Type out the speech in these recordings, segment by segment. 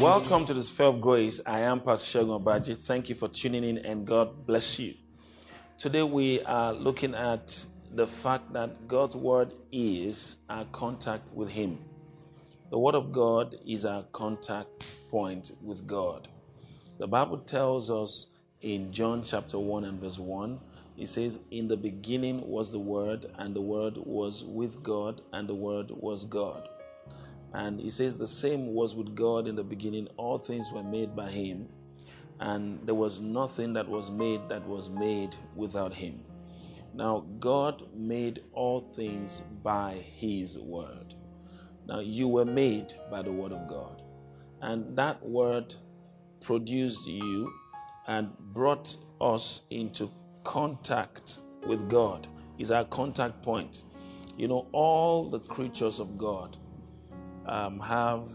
Welcome to this Sphere of Grace. I am Pastor Segun Obadje. Thank you for tuning in and God bless you. Today we are looking at the fact that God's Word is our contact with Him. The Word of God is our contact point with God. The Bible tells us in John chapter 1 and verse 1, it says, In the beginning was the Word, and the Word was with God, and the Word was God. And he says, The same was with God in the beginning. All things were made by him, and there was nothing that was made that was made without him. Now, God made all things by his word. Now, you were made by the word of God, and that word produced you and brought us into contact with God, is our contact point. You know, all the creatures of God um, have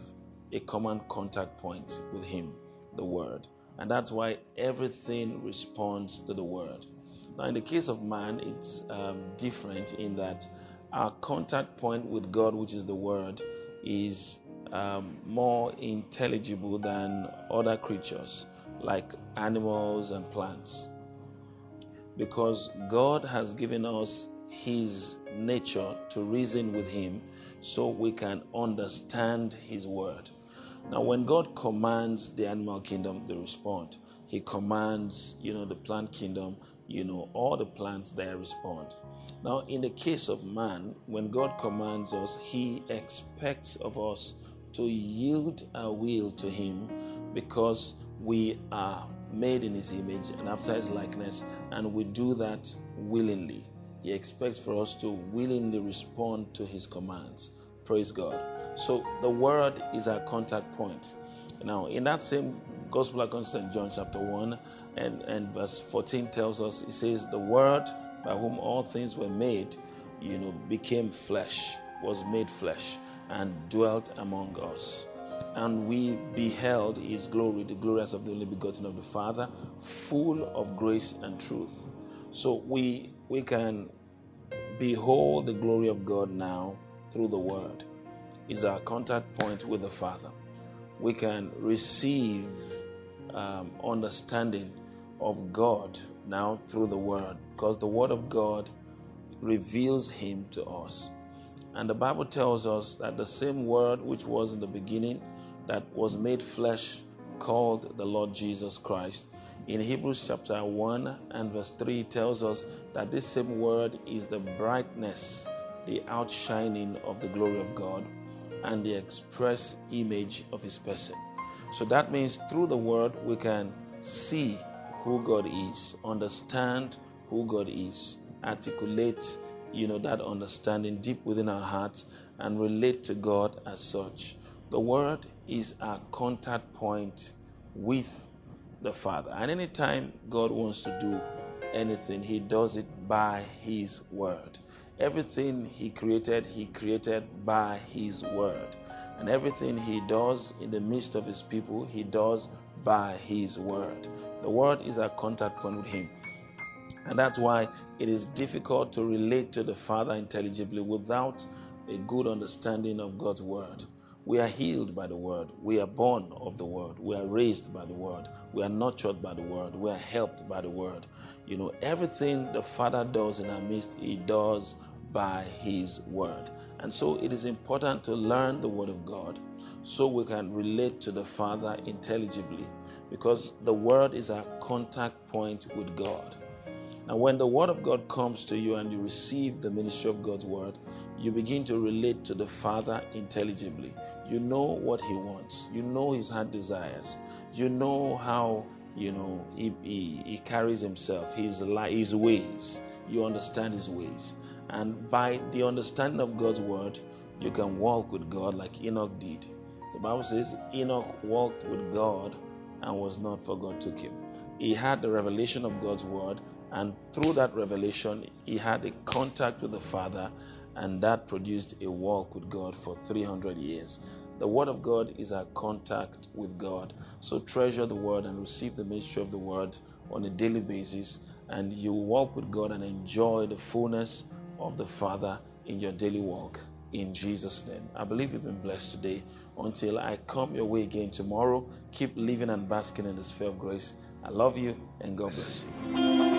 a common contact point with Him, the Word. And that's why everything responds to the Word. Now, in the case of man, it's um, different in that our contact point with God, which is the Word, is um, more intelligible than other creatures like animals and plants. Because God has given us His nature to reason with Him so we can understand His word. Now, when God commands the animal kingdom, they respond. He commands, you know, the plant kingdom, you know, all the plants there respond. Now, in the case of man, when God commands us, He expects of us to yield our will to Him because we are made in His image and after His likeness, and we do that willingly. He expects for us to willingly respond to His commands. Praise God. So the Word is our contact point. Now, in that same Gospel according to St. John chapter 1 and, and verse 14 tells us, it says, The Word by whom all things were made, you know, became flesh, was made flesh, and dwelt among us. And we beheld his glory, the glorious of the only begotten of the Father, full of grace and truth. So we we can behold the glory of God now through the Word. Is our contact point with the Father. We can receive um, understanding of God now through the Word because the Word of God reveals Him to us. And the Bible tells us that the same Word which was in the beginning, that was made flesh, called the Lord Jesus Christ. In Hebrews chapter 1 and verse 3 tells us that this same word is the brightness, the outshining of the glory of God, and the express image of his person. So that means through the word we can see who God is, understand who God is, articulate, you know, that understanding deep within our hearts and relate to God as such. The word is our contact point with the Father. And anytime God wants to do anything, He does it by His word. Everything He created, He created by His word. And everything He does in the midst of His people, He does by His word. The word is our contact point with Him. And that's why it is difficult to relate to the Father intelligibly without a good understanding of God's word. We are healed by the word. We are born of the word. We are raised by the word. We are nurtured by the word. We are helped by the word. You know, everything the Father does in our midst, He does by His word. And so it is important to learn the word of God so we can relate to the Father intelligibly because the word is our contact point with God. And when the word of God comes to you and you receive the ministry of God's word, you begin to relate to the Father intelligibly. You know what He wants. You know His heart desires. You know how you know He, he, he carries Himself, His His ways. You understand His ways, and by the understanding of God's word, you can walk with God like Enoch did. The Bible says Enoch walked with God and was not, for God took him. He had the revelation of God's word, and through that revelation, he had a contact with the Father and that produced a walk with God for 300 years. The Word of God is our contact with God. So treasure the Word and receive the ministry of the Word on a daily basis, and you walk with God and enjoy the fullness of the Father in your daily walk. in Jesus' name. I believe you've been blessed today. Until I come your way again tomorrow, keep living and basking in the sphere of grace. I love you and God bless you.